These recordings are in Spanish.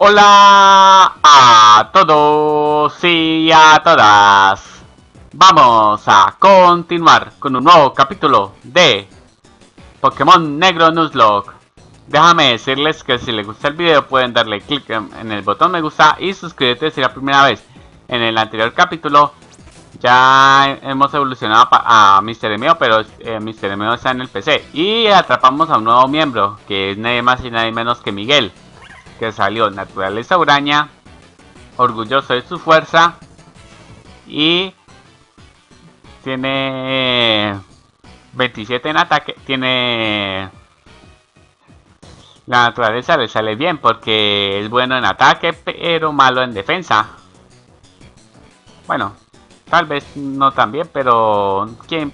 Hola a todos y a todas. Vamos a continuar con un nuevo capítulo de Pokémon Negro Nuzlocke. Déjame decirles que si les gusta el video pueden darle clic en el botón me gusta y suscribirte si es la primera vez. En el anterior capítulo ya hemos evolucionado a Mr. Emeo, pero eh, Mr. Emeo está en el PC. Y atrapamos a un nuevo miembro, que es nadie más y nadie menos que Miguel. Que salió naturaleza uraña, orgulloso de su fuerza. Y tiene 27 en ataque. Tiene... La naturaleza le sale bien porque es bueno en ataque, pero malo en defensa. Bueno, Tal vez no tan bien, pero... ¿quién?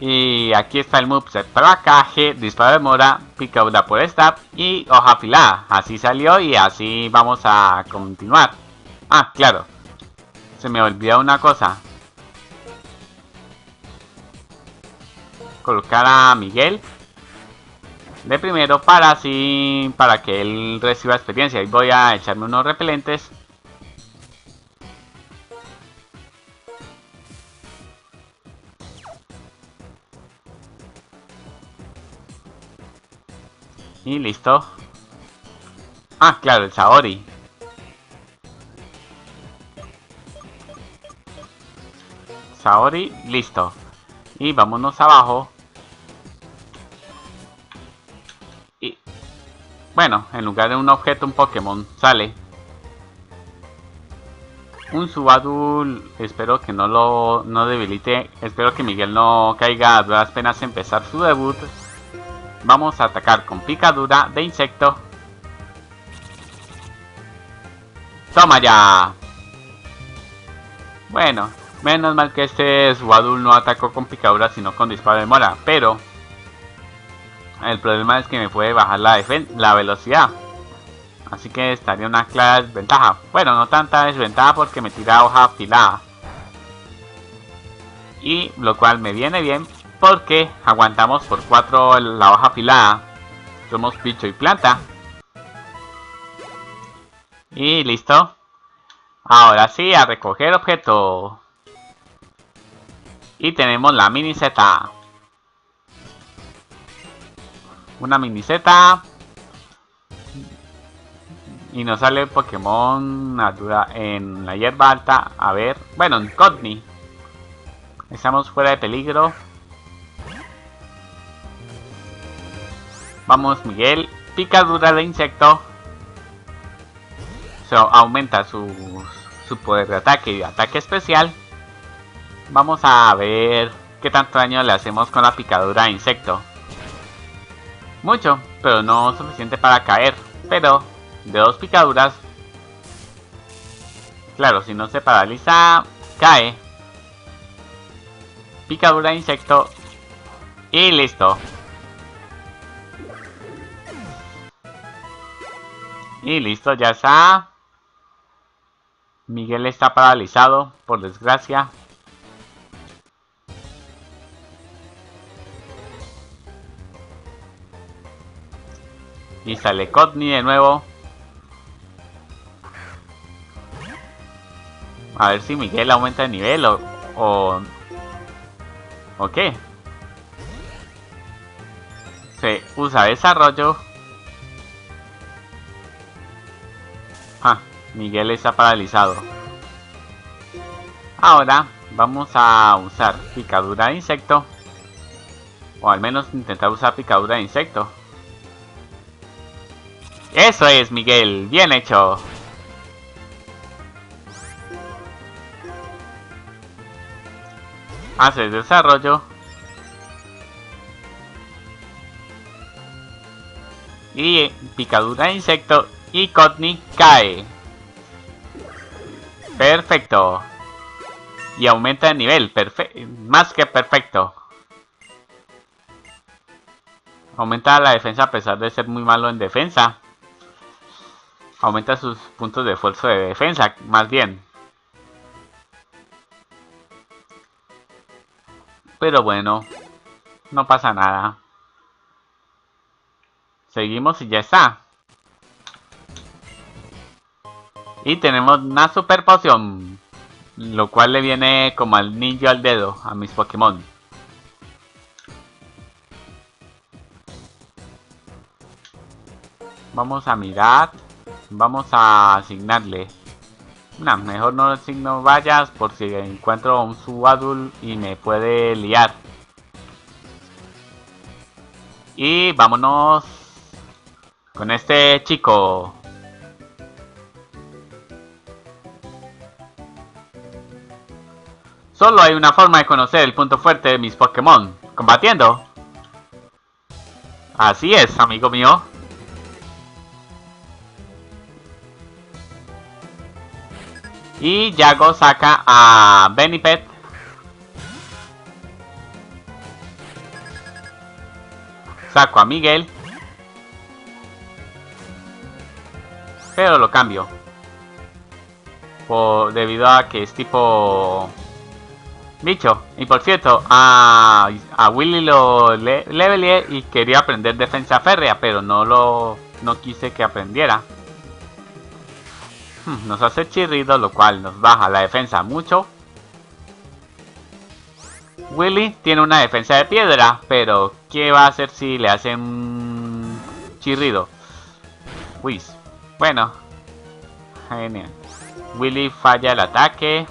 Y aquí está el moveset. Placaje, disparo de mora, picadura por stab y hoja afilada. Así salió y así vamos a continuar. Ah, claro. Se me olvidó una cosa. Colocar a Miguel de primero para así para que él reciba experiencia. Y voy a echarme unos repelentes Y listo. Ah, claro, el Saori. Saori, listo. Y vámonos abajo. Y... Bueno, en lugar de un objeto, un Pokémon sale. Un Subadul, espero que no lo no debilite. Espero que Miguel no caiga a duras penas empezar su debut. Vamos a atacar con picadura de insecto. ¡Toma ya! Bueno, menos mal que este Suadul no atacó con picadura sino con disparo de mora, pero el problema es que me puede bajar la, la velocidad. Así que estaría una clara desventaja. Bueno, no tanta desventaja porque me tira hoja afilada. Y lo cual me viene bien porque aguantamos por 4 la hoja afilada. Somos bicho y planta. Y listo. Ahora sí, a recoger objeto. Y tenemos la mini Z. Una mini Z. Y nos sale Pokémon natura en la hierba alta. A ver. Bueno, en Codney. Estamos fuera de peligro. Vamos, Miguel. Picadura de insecto. aumenta su, su poder de ataque y ataque especial. Vamos a ver qué tanto daño le hacemos con la picadura de insecto. Mucho, pero no suficiente para caer. Pero de dos picaduras, claro, si no se paraliza, cae. Picadura de insecto y listo. Y listo, ya está. Miguel está paralizado, por desgracia. Y sale Cotney de nuevo. A ver si Miguel aumenta de nivel o... ¿O, ¿o qué? Se usa desarrollo Miguel está paralizado. Ahora vamos a usar picadura de insecto. O al menos intentar usar picadura de insecto. Eso es, Miguel. Bien hecho. Hace desarrollo. Y picadura de insecto. Y Cotney cae. Perfecto. Y aumenta el nivel. Más que perfecto. Aumenta la defensa a pesar de ser muy malo en defensa. Aumenta sus puntos de esfuerzo de defensa, más bien. Pero bueno, no pasa nada. Seguimos y ya está. Y tenemos una super poción. Lo cual le viene como al niño al dedo a mis Pokémon. Vamos a mirar. Vamos a asignarle. Mejor no asigno vallas por si encuentro un subadul y me puede liar. Y vámonos con este chico. Solo hay una forma de conocer el punto fuerte de mis Pokémon. Combatiendo. Así es, amigo mío. Y Yago saca a Benipet. Saco a Miguel. Pero lo cambio. Por, debido a que es tipo... Bicho. Y por cierto, a, a Willy lo le, y quería aprender defensa férrea, pero no lo no quise que aprendiera. Hmm, nos hace chirrido, lo cual nos baja la defensa mucho. Willy tiene una defensa de piedra, pero ¿qué va a hacer si le hacen chirrido? Uy, bueno. Genial. Willy falla el ataque.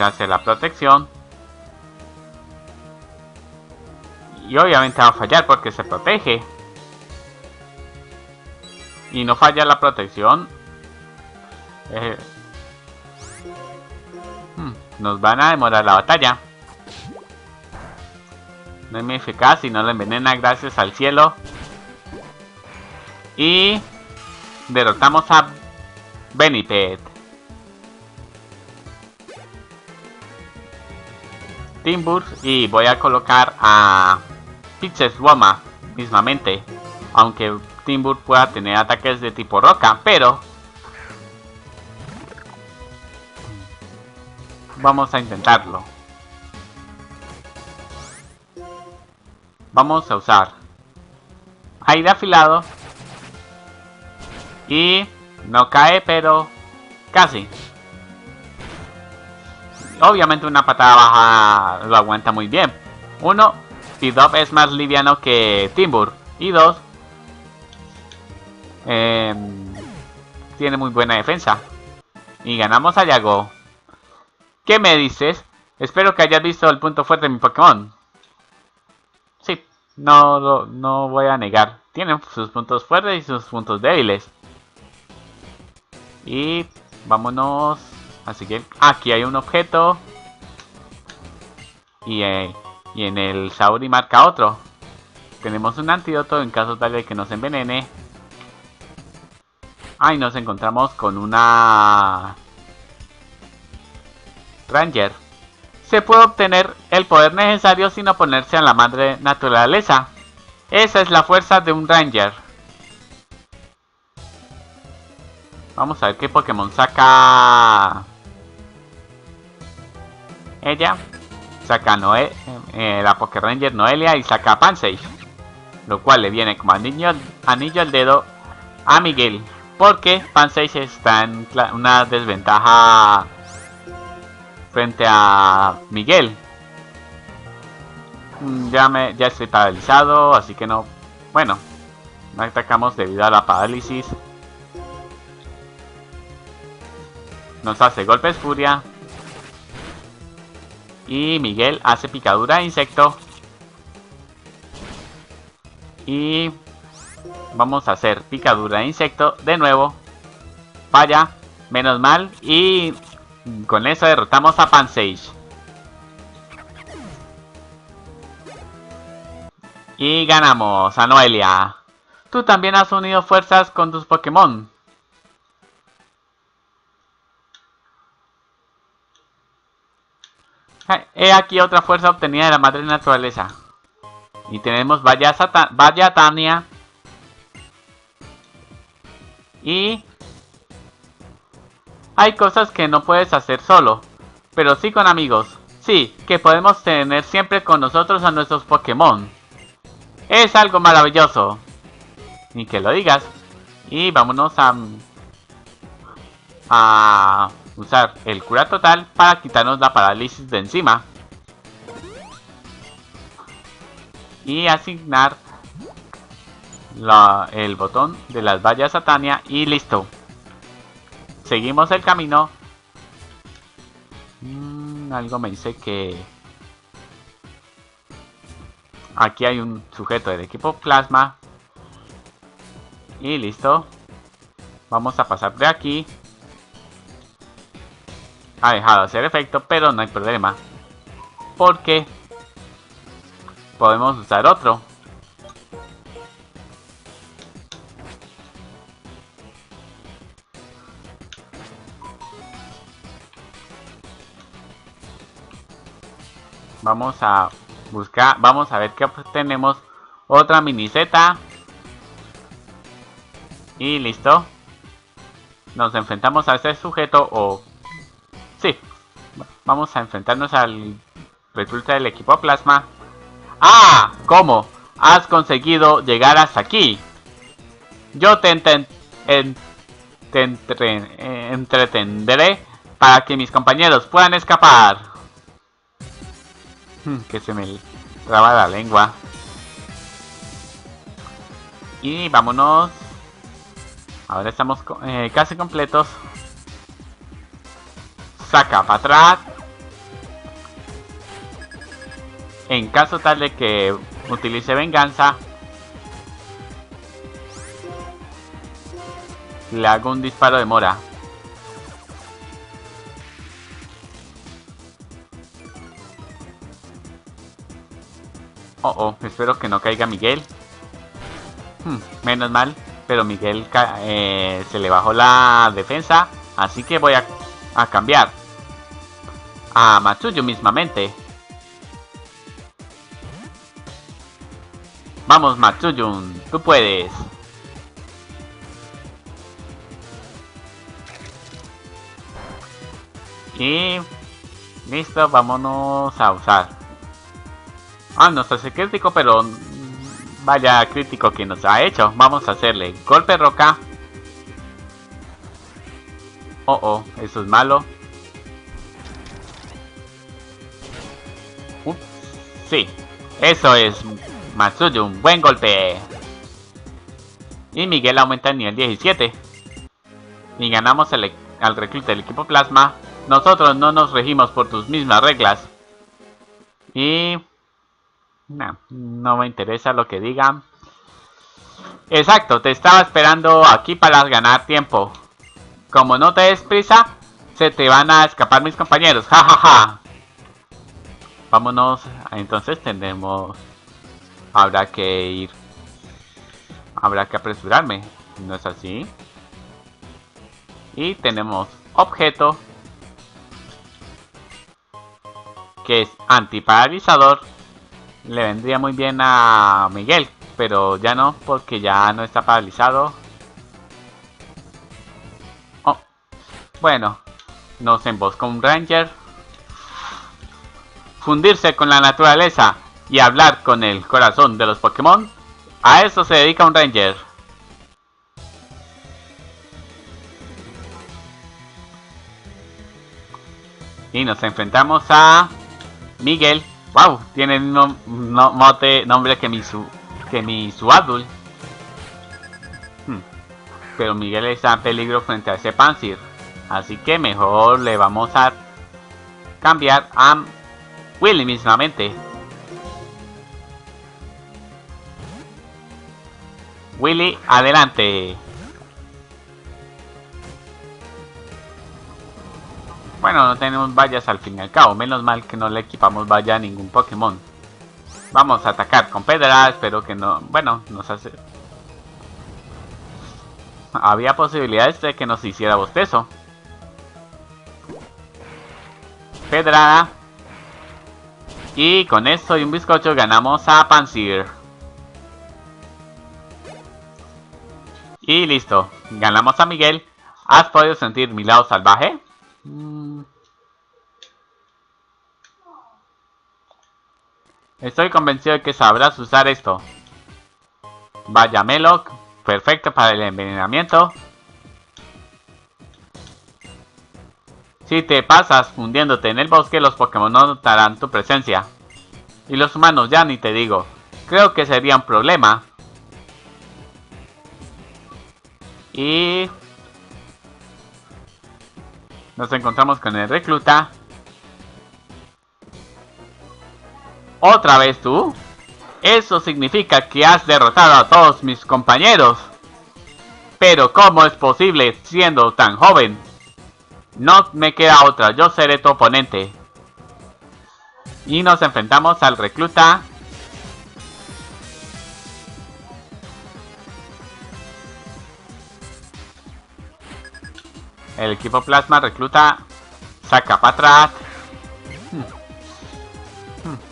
Se hace la protección. Y obviamente va a fallar porque se protege y no falla la protección, eh, hmm, nos van a demorar la batalla. No es muy eficaz y no la envenena gracias al cielo. Y derrotamos a Benipet. Timbur y voy a colocar a Pitches Woma mismamente. Aunque Timbur pueda tener ataques de tipo roca, pero... Vamos a intentarlo. Vamos a usar aire afilado. Y no cae, pero casi. Obviamente una patada baja lo aguanta muy bien. Uno, Pidop es más liviano que Timbur. Y dos, eh, tiene muy buena defensa. Y ganamos a Yago. ¿Qué me dices? Espero que hayas visto el punto fuerte de mi Pokémon. Sí, no, no voy a negar. Tienen sus puntos fuertes y sus puntos débiles. Y vámonos. Así que aquí hay un objeto. Y, eh, y en el Sauri marca otro. Tenemos un antídoto en caso tal de que nos envenene. Ahí nos encontramos con una... Ranger. Se puede obtener el poder necesario sin oponerse a la madre naturaleza. Esa es la fuerza de un Ranger. Vamos a ver qué Pokémon saca... Ella. Saca Noe eh, la Ranger Noelia y saca Pansage. Lo cual le viene como anillo, anillo al dedo a Miguel. Porque Pan 6 está en una desventaja frente a Miguel. Mm, ya, me, ya estoy paralizado, así que no... Bueno, no atacamos debido a la parálisis. Nos hace golpes furia. Y Miguel hace picadura de insecto. Y Vamos a hacer picadura de insecto de nuevo. Vaya, menos mal. Y con eso derrotamos a Pansage. Y ganamos a Noelia. Tú también has unido fuerzas con tus Pokémon. He aquí otra fuerza obtenida de la madre naturaleza. Y tenemos Vaya, Vaya Tania, y hay cosas que no puedes hacer solo, pero sí con amigos. Sí, que podemos tener siempre con nosotros a nuestros Pokémon. Es algo maravilloso. Ni que lo digas. Y vámonos a a usar el cura total para quitarnos la parálisis de encima. Y asignar el botón de las vallas Satania y listo. Seguimos el camino. Mm, algo me dice que aquí hay un sujeto del equipo plasma. Y listo. Vamos a pasar de aquí. Ha dejado de hacer efecto, pero no hay problema. Porque podemos usar otro. Vamos a buscar, vamos a ver qué tenemos. Otra mini Z. Y listo. Nos enfrentamos a este sujeto o... Sí. Vamos a enfrentarnos al recluta del equipo Plasma. ¡Ah! ¿Cómo? Has conseguido llegar hasta aquí. Yo te, te entretendré para que mis compañeros puedan escapar. Hmm, que se me traba la lengua. Y vámonos. Ahora estamos eh, casi completos. Saca para atrás. En caso tal de que utilice venganza. Le hago un disparo de mora. Oh, oh, espero que no caiga Miguel. Hmm, menos mal, pero Miguel eh, se le bajó la defensa, así que voy a, a cambiar a Matsuyo mismamente. Vamos Matsuyun, tú puedes. Y listo, vámonos a usar. Ah, nos hace crítico, pero vaya crítico que nos ha hecho. Vamos a hacerle golpe roca. Oh, oh, eso es malo. Sí, eso es Matsuyu, un buen golpe. Y Miguel aumenta el nivel 17. Y ganamos al, al recluta del equipo Plasma. Nosotros no nos regimos por tus mismas reglas. Y no, no me interesa lo que digan. Exacto, te estaba esperando aquí para ganar tiempo. Como no te des prisa, se te van a escapar mis compañeros. Ja, ja, ja. Vámonos. Entonces tendremos... Habrá que ir... Habrá que apresurarme. ¿No es así? Y tenemos objeto. Que es antiparalizador le vendría muy bien a Miguel, pero ya no, porque ya no está paralizado. Oh, bueno, nos embosca un Ranger. Fundirse con la naturaleza y hablar con el corazón de los Pokémon, a eso se dedica un Ranger. Y nos enfrentamos a Miguel, Wow, tiene el mote, nombre que mi su que mi Suadul. Hmm. Pero Miguel está en peligro frente a ese Pansir. Así que mejor le vamos a cambiar a Willy mismamente. Willy, adelante. Bueno, no tenemos vallas al fin y al cabo. Menos mal que no le equipamos valla a ningún Pokémon. Vamos a atacar con Pedra. Espero que no... Bueno, nos hace... Había posibilidades de que nos hiciera bostezo. Pedrada. Y con esto y un bizcocho ganamos a Pansir. Y listo. Ganamos a Miguel. ¿Has podido sentir mi lado salvaje? Mm. Estoy convencido de que sabrás usar esto. Vaya Meloc, perfecto para el envenenamiento. Si te pasas hundiéndote en el bosque, los Pokémon no notarán tu presencia. Y los humanos ya ni te digo. Creo que sería un problema. Y... Nos encontramos con el recluta. ¿Otra vez tú? Eso significa que has derrotado a todos mis compañeros. Pero ¿cómo es posible siendo tan joven? No me queda otra, yo seré tu oponente. Y nos enfrentamos al recluta. El equipo plasma recluta saca para atrás.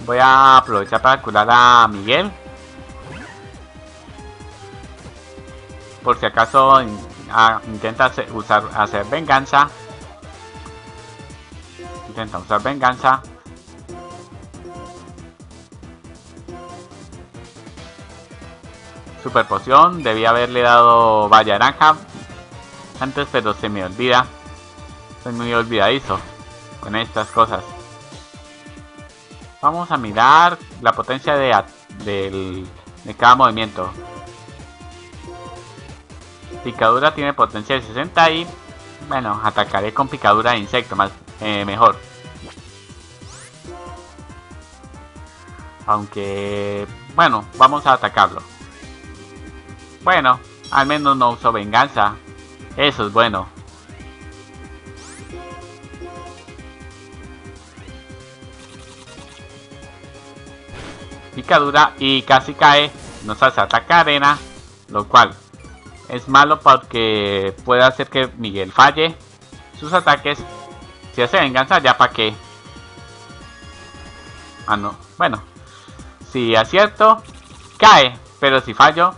Voy a aprovechar para curar a Miguel. Por si acaso intenta usar, hacer venganza. Intenta usar venganza. Super poción. Debí haberle dado valla naranja antes, pero se me olvida. Soy muy olvidadizo con estas cosas. Vamos a mirar la potencia de, de cada movimiento. Picadura tiene potencia de 60 y... Bueno, atacaré con picadura de insecto más eh, mejor. Aunque... Bueno, vamos a atacarlo. Bueno, al menos no uso venganza. Eso es bueno. Picadura y casi cae. Nos hace atacar arena. Lo cual es malo porque puede hacer que Miguel falle sus ataques. Si hace venganza, ya para qué. Ah, no. Bueno. Si acierto, cae. Pero si fallo,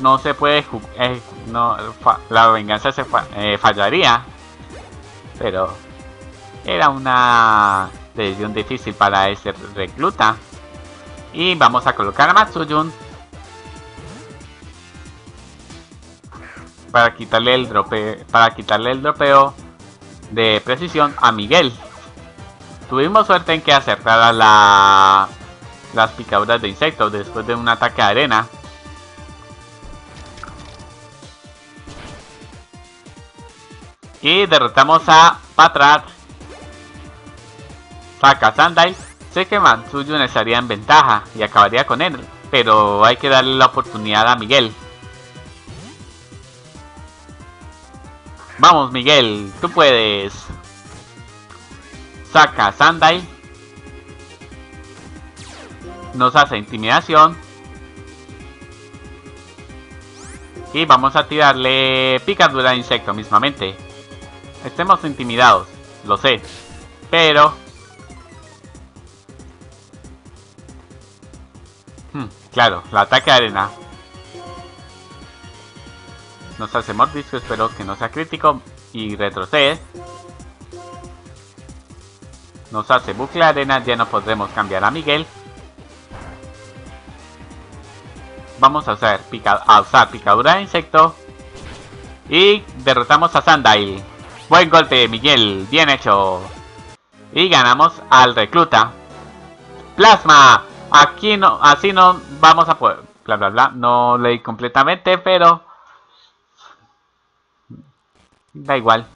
no se puede... Eh, no, la venganza se eh, fallaría. Pero era una decisión difícil para ese recluta. Y vamos a colocar a Matsuyun para quitarle el dropeo, para quitarle el dropeo de precisión a Miguel. Tuvimos suerte en que acertara la, las picaduras de insectos después de un ataque de arena. Y derrotamos a Patrat. Saca Sandai. Sé que Matsuyun estaría en ventaja y acabaría con él, pero hay que darle la oportunidad a Miguel. Vamos, Miguel, tú puedes. Saca Sandai. Nos hace intimidación. Y vamos a tirarle picadura de insecto mismamente. Estemos intimidados, lo sé. Pero... Hmm, claro, la ataque de arena nos hace mordisco, espero que no sea crítico y retrocede. Nos hace bucle arena, ya no podremos cambiar a Miguel. Vamos a, hacer a usar picadura de insecto. Y derrotamos a Sandile. Buen golpe, Miguel. Bien hecho. Y ganamos al recluta. Plasma. Aquí no, así no vamos a poder. Bla, bla, bla. No leí completamente, pero Da igual.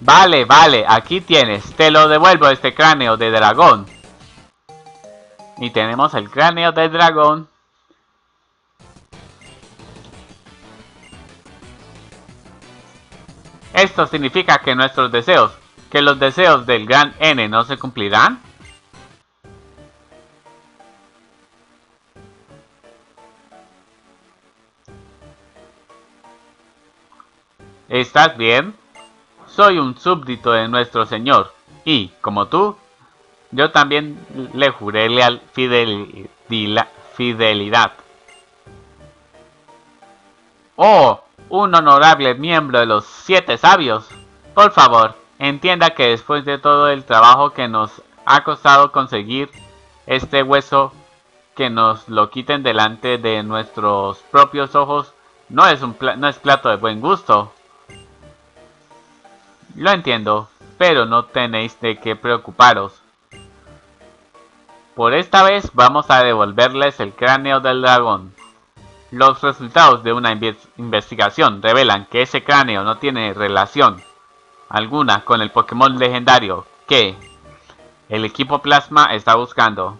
Vale, vale, aquí tienes. Te lo devuelvo este cráneo de dragón. Y tenemos el cráneo de dragón. Esto significa que nuestros deseos, que los deseos del gran N no se cumplirán. ¿Estás bien? Soy un súbdito de nuestro Señor, y, como tú, yo también le juré leal fidelidad. Oh, un honorable miembro de los siete sabios. Por favor, entienda que después de todo el trabajo que nos ha costado conseguir este hueso, que nos lo quiten delante de nuestros propios ojos, no es, un no es plato de buen gusto. Lo entiendo. pero no tenéis de qué preocuparos. Por esta vez vamos a devolverles el cráneo del dragón. Los resultados de una investigación revelan que ese cráneo no tiene relación alguna con el Pokémon legendario que el equipo Plasma está buscando.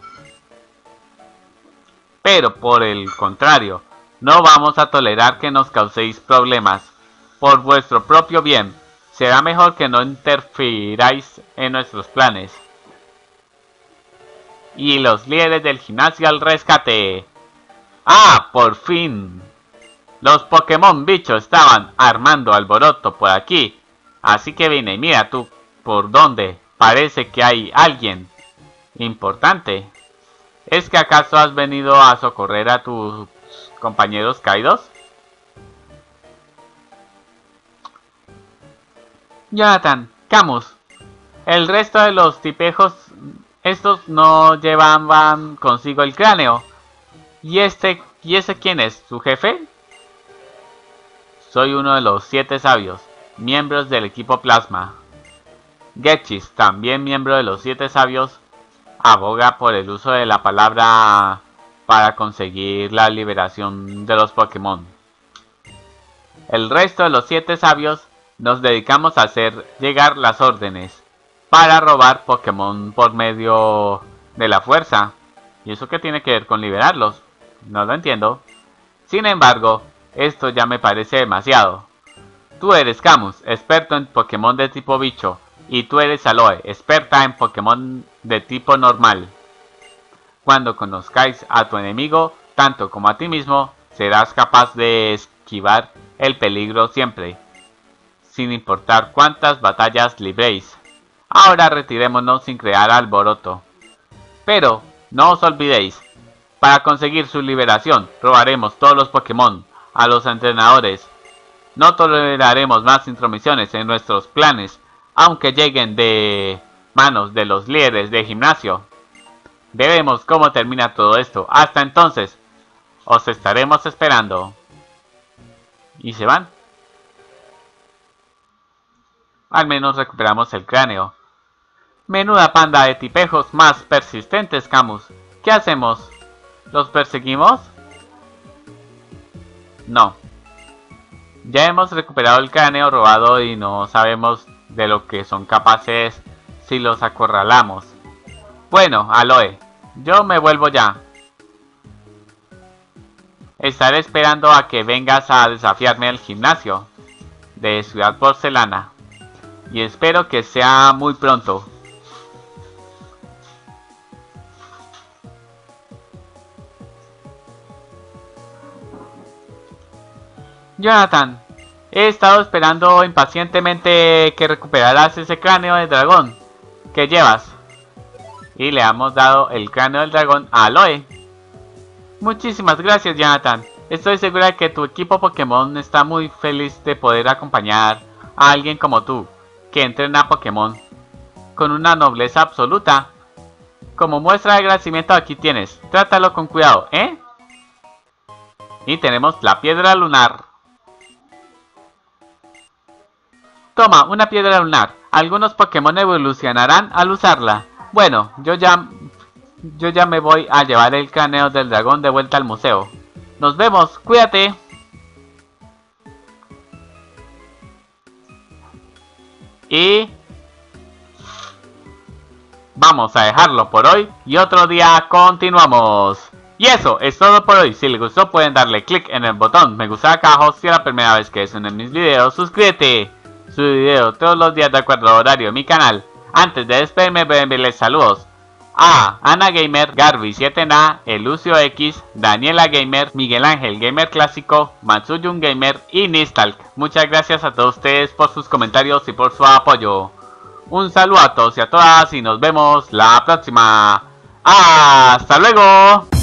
Pero por el contrario, no vamos a tolerar que nos causéis problemas. Por vuestro propio bien, será mejor que no interfiráis en nuestros planes. Y los líderes del gimnasio al rescate. ¡Ah, por fin! Los Pokémon bicho estaban armando alboroto por aquí. Así que vine, mira tú, por dónde parece que hay alguien importante. ¿Es que acaso has venido a socorrer a tus compañeros caídos? Jonathan, Camus, el resto de los tipejos, estos no llevaban consigo el cráneo. ¿Y este, y ese quién es? ¿Su jefe? Soy uno de los siete sabios, miembros del equipo Plasma. Getchis, también miembro de los siete sabios, aboga por el uso de la palabra para conseguir la liberación de los Pokémon. El resto de los siete sabios nos dedicamos a hacer llegar las órdenes para robar Pokémon por medio de la fuerza. ¿Y eso qué tiene que ver con liberarlos? No lo entiendo. Sin embargo, esto ya me parece demasiado. Tú eres Camus, experto en Pokémon de tipo bicho, y tú eres Aloe, experta en Pokémon de tipo normal. Cuando conozcáis a tu enemigo, tanto como a ti mismo, serás capaz de esquivar el peligro siempre, sin importar cuántas batallas libréis. Ahora retirémonos sin crear alboroto. Pero, no os olvidéis, para conseguir su liberación, robaremos todos los Pokémon a los entrenadores. No toleraremos más intromisiones en nuestros planes, aunque lleguen de manos de los líderes de gimnasio. Veremos cómo termina todo esto. Hasta entonces, os estaremos esperando. Y se van. Al menos recuperamos el cráneo. Menuda panda de tipejos más persistentes, Camus. ¿Qué hacemos? ¿Los perseguimos? No. Ya hemos recuperado el cráneo robado y no sabemos de lo que son capaces si los acorralamos. Bueno, Aloe, yo me vuelvo ya. Estaré esperando a que vengas a desafiarme al gimnasio de Ciudad Porcelana. Y espero que sea muy pronto. Jonathan, he estado esperando impacientemente que recuperaras ese cráneo de dragón que llevas. Y le hemos dado el cráneo del dragón a Aloe. Muchísimas gracias Jonathan. Estoy segura de que tu equipo Pokémon está muy feliz de poder acompañar a alguien como tú, que entrena Pokémon con una nobleza absoluta. Como muestra de agradecimiento aquí tienes. Trátalo con cuidado, ¿eh? Y tenemos la piedra lunar. Toma, una piedra lunar. Algunos Pokémon evolucionarán al usarla. Bueno, yo ya, yo ya me voy a llevar el cráneo del dragón de vuelta al museo. Nos vemos, cuídate. Y vamos a dejarlo por hoy y otro día continuamos. Y eso es todo por hoy. Si les gustó pueden darle click en el botón me gusta acá abajo si es la primera vez que ves mis videos. Suscríbete. Su video todos los días de acuerdo al horario de mi canal. Antes de despedirme voy a enviarles saludos Ana Gamer, Garby 7Na, Elucio X, Daniela Gamer, Miguel Ángel Gamer Clásico, Matsuyun Gamer y Nistalk. Muchas gracias a todos ustedes por sus comentarios y por su apoyo. Un saludo a todos y a todas y nos vemos la próxima. ¡Hasta luego!